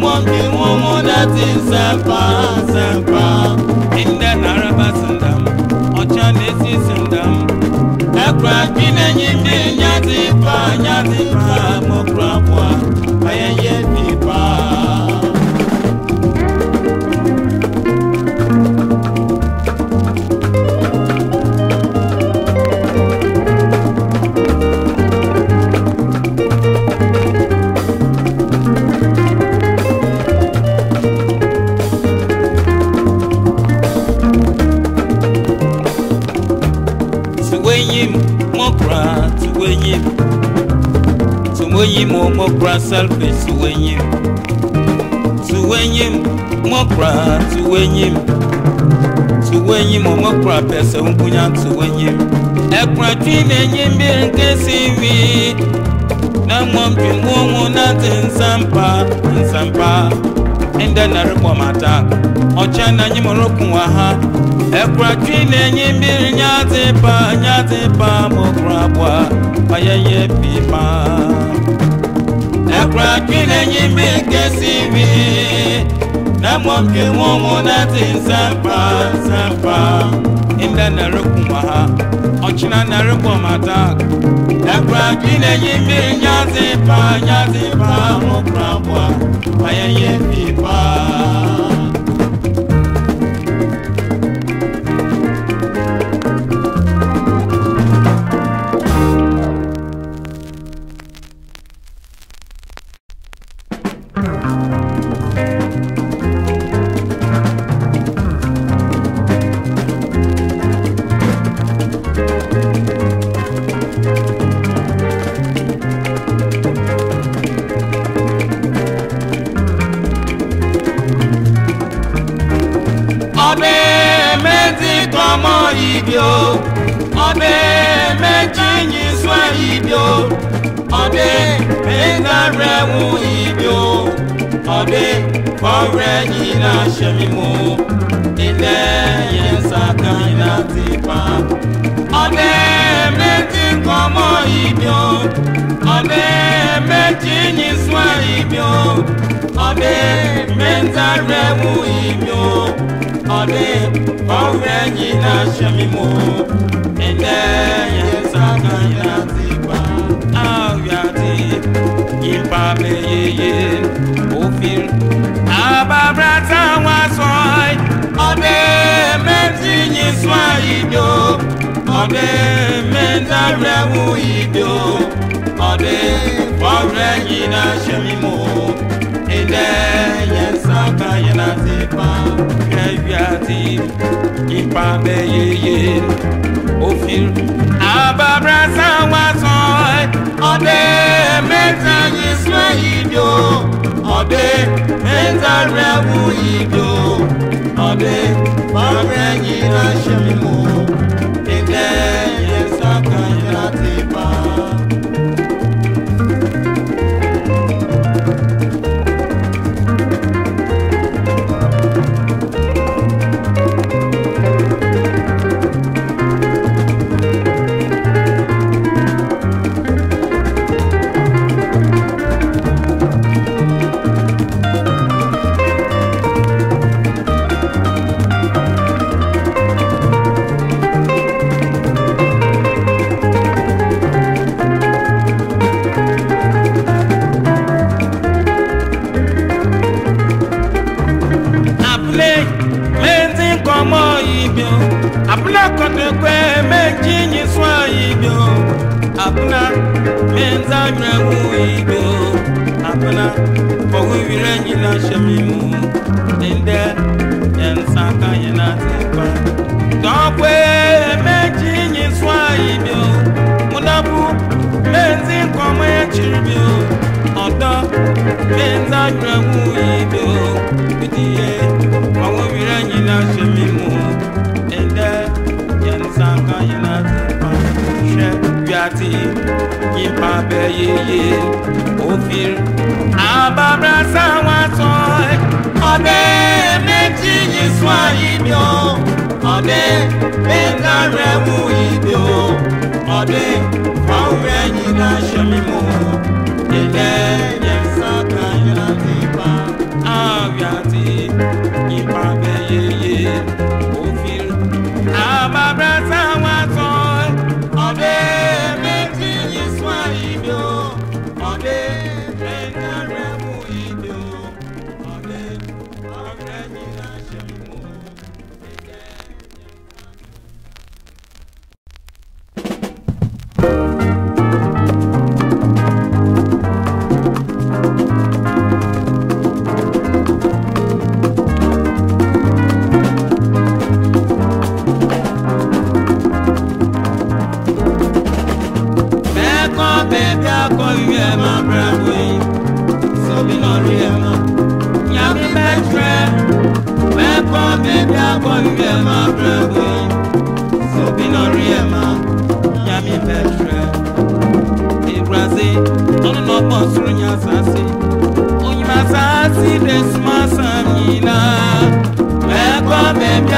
pumping woman that is sepa sepa inda naraba sindam ọcha n'esi sindam ẹkura bi n'enyi pa nya pa mokura. Wenye mo mo kra selfish suwenye Suwenye mo kra suwenye Suwenye mo mo kra pesa umpunya suwenye Ekra tuime nyimbi nkesiwi Na mwampi mwomo nati nsampa Nsampa Enda narikwa mata Ocha na nyimoroku wa ha Ekra tuime nyimbi nyati pa Nyati pa mo kra bwa Ayeye pipa Ayeye pipa Akraki nenyi meke sivi Na mwamke mumu nati nsampa nsampa Inda naruku maha Ochina naruku matak Akraki nenyi mi nyazi pa nyazi pa Mokrabwa Ayeye pipa yìí òfin. àbàbà táwọn sọ ọdẹ mẹ́tì yìí sọ ìjọ ọdẹ mẹ́ta rẹ̀ wù ìjọ ọdẹ ọrẹ yìí náà ṣe mímọ́ ilé yẹn sáka yẹn láti pa kẹ́bí àti ipa bẹ́ẹ̀ yeye òfin. àbàbà táwọn sọ ọdẹ ọdẹ mẹ́ta yìí sún ìdò ọdẹ mẹ́ta rẹ wù ìdò ọdẹ bàbá yìí lọ ṣe problem.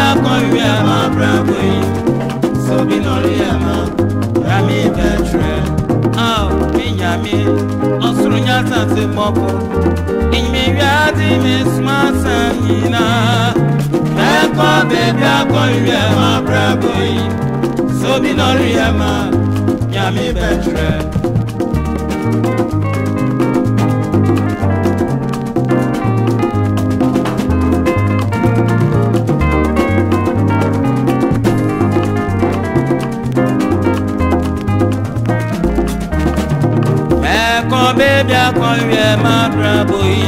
akọ ìwé àmọ́ bravo yìí sóbì lórí àmọ́ rami bẹ́tẹ̀rẹ̀ ọ̀ mi ọ̀sùnrùn yàtà ti mọ̀kù ìyìnbí wíwá ti mi súnmọ́ sàn yìí náà ẹ̀kọ́ bèbí akọ bravo yìí sóbì lórí àmọ́ yàmi bẹ́tẹ̀rẹ̀. bia kwan wie ma bra boyi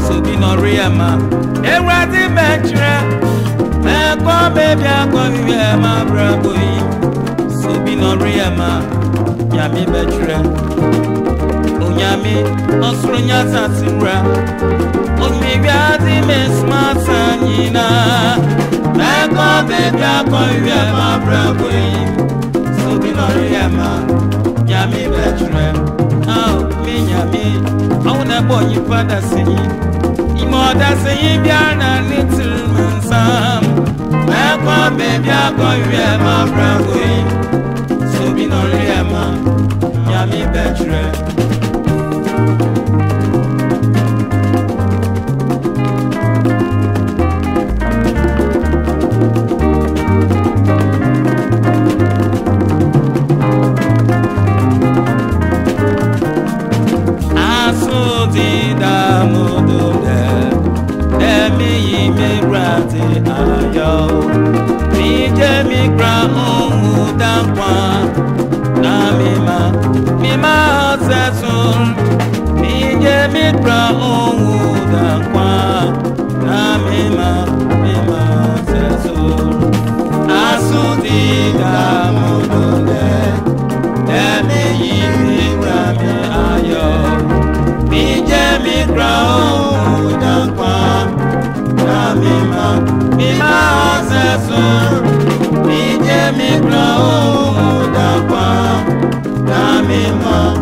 so bi no ria ma ewa ti me kire oh, me kwa be bia kwan wie ma bra boyi so bi no ria ma ya mi be kire onyami osuru nya ta ti ra omi bia ti me smart anyina me kwa be bia kwan wie ma bra boyi so bi no ria ma ya mi be kire míyàmí àwọn ẹ̀bọ̀ yí padà sẹ́yìn ìmọ̀ọ́dá sẹ́yìn bí ara ní tìrìmù sàn mẹ́kọ́ bẹ̀bí akọ́yù ẹ̀ má bra wẹ̀ sóbì náà rí ẹ̀ má yàmí bẹ̀ jùlẹ̀. mudakwa na mima mima sesun ije mitra mudakwa na mima mima sesun asudi damudule emi yiri rami ayo ije mitra mudakwa na mima mima sesun. mọ́ ò dàpọ̀ dá mi mọ́.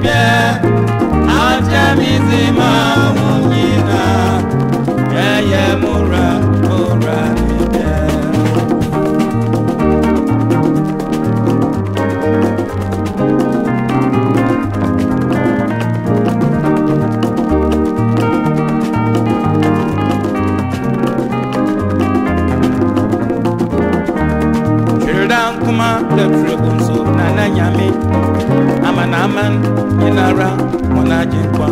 ibẹ̀ ajẹ́ mi múra múra come on, the troubles of Nana Yami. mana ama ịnara mụna ajịnkwa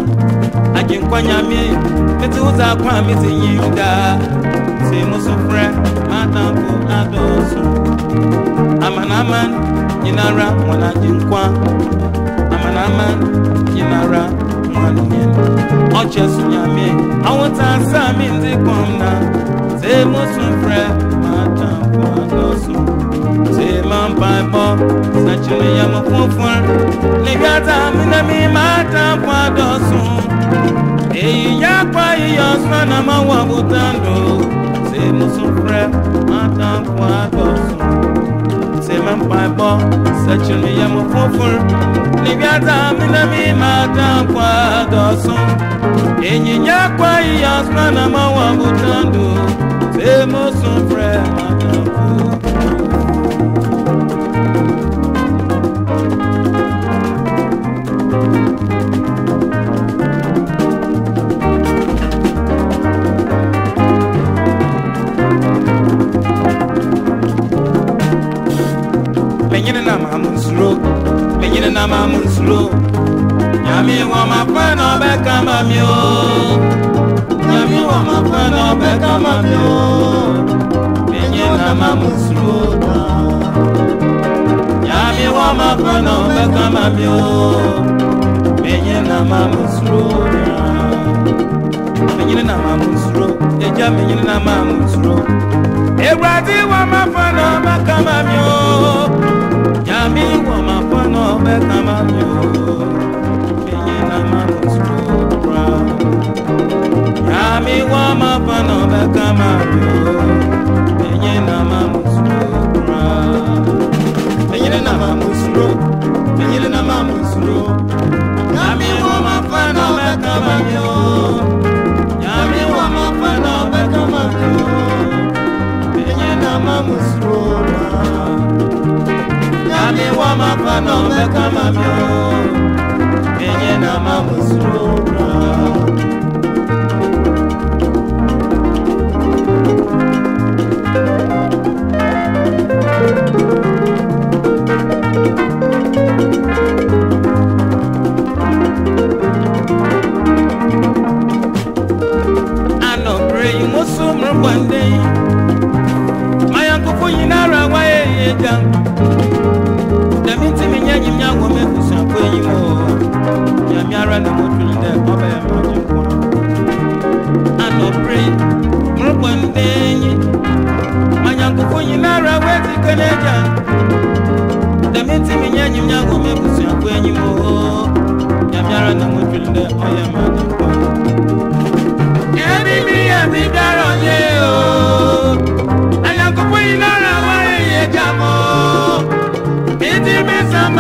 ajịnkwa nyami meti ụzọ akwa mitinye yuda si musufre matanku adosu amana ama ịnara mụna ajịnkwa amana ama ịnara mụnye ọchịasụ nyami anwụta asaa mi ndị kpọm na si musufre matanku adosu si mampa ịkpọ sachiri ya mụkwụ fụrụ Leviathan minami mata kwa dosun Eyi ya kwa iyo sana ma wa butando Se musufre mata kwa dosun Se mempa bo se chini ya mufufur Leviathan minami mata kwa dosun Eyi ya kwa iyo sana ma wa butando Se musufre mata nyina na ma mu suro me nyina na ma mu suro nyami wa ma pa na be ka ma mi o nyami wa ma pa na be ka ma mi o me nyina ma mu suro nyami wa ma pa na be ka mi o me nyina ma mu suro me nyina na mu suro eja me nyina na ma mu suro Ewurade wa ma fa na ọmọ kama mi o. mi wọ̀ máa pọ́nà ọbẹ̀ má mi ò ẹ̀yìn náà má mo tún ra. Ìyá mi wọ̀ máa pọ́nà ọbẹ̀ má mi ò ẹ̀yìn náà má mo tún ra. Ẹ̀yìn náà má mo má mo amiwa mapana omeka mabyo nye na mamusura One day, my uncle Funyi Nara, why, eh, eh, nyame ti mi nyɛ nyim nyagɔ mɛ busuafo eyi mu nyame ara na mo dwene dɛ ɔbɛyɛ mo agye nkwa anɔpere morebɔ ndenyi mi nyɛ nyim nyagɔ mɛ busuafo eyi mu nyame ara na mo dwene dɛ ɔyɛ o manyankofo nyinara.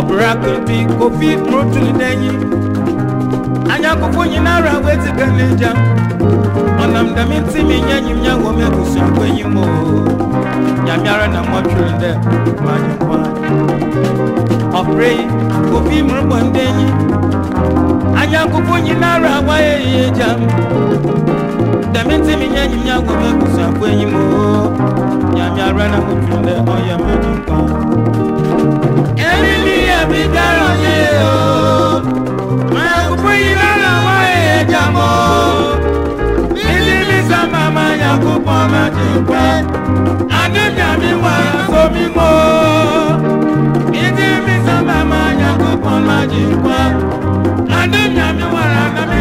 ọbụra kofi kofi protein n'enyi anya akwụkwọ onye na-ara agwa eziga n'eja ọna mdami ntị m inye enyi m ya nwe megosi nkwa enyi m nyamịara na mọchụrụ ndị ma anyịkwa ọpụrị kofi mụrụgbọ ndị enyi anya akwụkwọ onye na-ara agwa ya eyi eja mdami ntị m inye enyi m ya nwe megosi nkwa enyi m nyamịara na mọchụrụ ndị ọya meji nkwa Any mi dáràn yé o. Mayakubu yìí lọ́nà wá èèjà mọ́. Bílí mi sábà máa yàgò pọ̀ máa ti pẹ́. Adéjà mi wà sómi mọ́. mi sábà máa yàgò pọ̀ máa ti pẹ́. Adéjà mi wà rà kàmí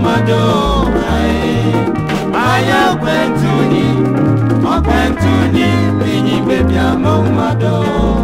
mado ae maya kwentuni okwentuni binyi bebya mo mado